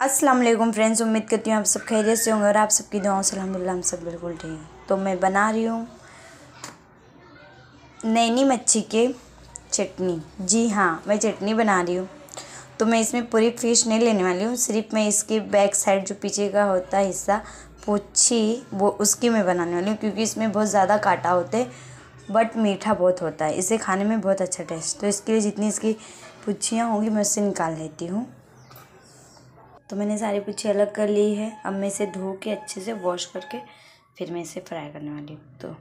अस्सलाम वालेकुम फ्रेंड्स उम्मीद करती हूँ आप सब खैरियत से होंगे और आप सबकी दुआओं से अलहमदिल्ला हम सब बिल्कुल ठीक तो मैं बना रही हूँ नैनी मच्छी के चटनी। जी हाँ मैं चटनी बना रही हूँ। तो मैं इसमें पूरी फ़िश नहीं लेने वाली हूँ, सिर्फ़ मैं इसके बैक साइड जो पीछे का होता है हिस्सा, पूछी, वो उसकी मैं बनाने वाली हूँ क्योंकि इसमें बहुत ज़्यादा काटा होते बट मीठा बहुत होता है। इसे खाने में बहुत अच्छा टेस्ट तो इसके लिए जितनी इसकी पुच्छियाँ होंगी, मैं उससे निकाल लेती हूँ। तो मैंने सारी पुच्छी अलग कर ली है। अब मैं इसे धो के अच्छे से वॉश करके फिर मैं इसे फ्राई करने वाली हूँ। तो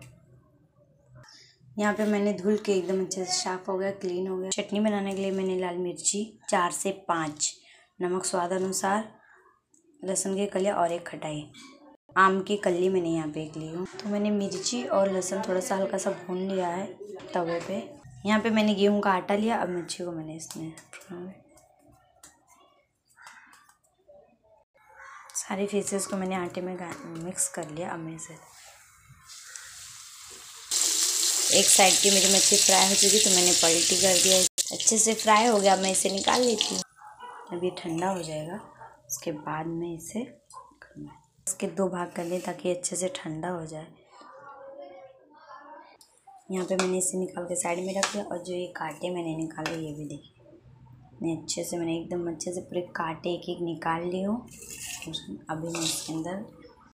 यहाँ पे मैंने धुल के एकदम अच्छे से साफ़ हो गया क्लीन हो गया। चटनी बनाने के लिए मैंने लाल मिर्ची चार से पाँच, नमक स्वाद अनुसार, लहसुन की कलिया और एक खटाई। आम की कली मैंने यहाँ पे एक ली हूँ। तो मैंने मिर्ची और लहसुन थोड़ा सा हल्का सा भून लिया है तवे पे। यहाँ पे मैंने गेहूँ का आटा लिया, अब मिर्ची को मैंने इसमें सारे फेसेस को मैंने आटे में मिक्स कर लिया अब मैं इसे एक साइड की मेरी मच्छी फ्राई हो चुकी तो मैंने पलटी कर दिया। अच्छे से फ्राई हो गया, अब मैं इसे निकाल लेती हूँ। अभी ठंडा हो जाएगा। उसके बाद में इसे इसके दो भाग कर लें ताकि अच्छे से ठंडा हो जाए। यहाँ पे मैंने इसे निकाल के साइड में रख दिया और जो ये कांटे मैंने निकाले, ये भी देखिए मैं अच्छे से मैंने एकदम अच्छे से पूरे काटे एक एक निकाल ली हूँ। अभी मैं इसके अंदर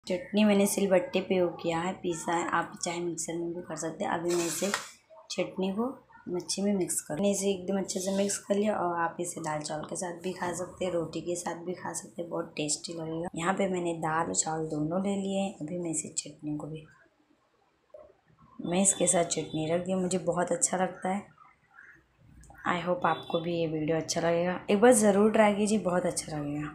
चटनी मैंने सिलबट्टे पे वो किया है, पीसा है। आप चाहे मिक्सर में भी कर सकते हैं। अभी मैं इसे चटनी को मच्छी में मिक्स कर इसे एकदम अच्छे से मिक्स कर लिया और आप इसे दाल चावल के साथ भी खा सकते हैं, रोटी के साथ भी खा सकते हैं। बहुत टेस्टी लगेगा। यहाँ पे मैंने दाल और चावल दोनों ले लिए हैं। अभी मैं इसे चटनी को भी, मैं इसके साथ चटनी रख दी मुझे बहुत अच्छा लगता है। आई होप आपको भी ये वीडियो अच्छा लगेगा। एक बार ज़रूर ट्राई कीजिए, बहुत अच्छा लगेगा।